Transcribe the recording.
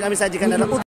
kami sajikan adalah